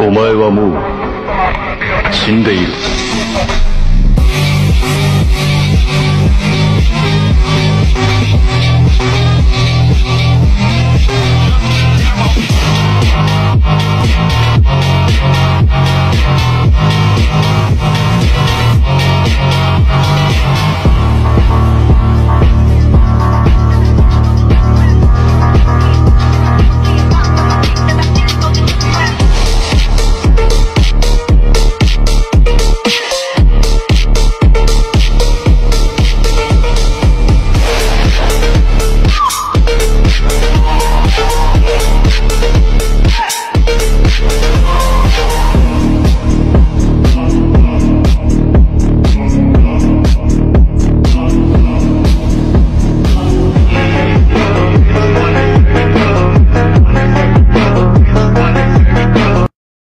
お前はもう死んでいる。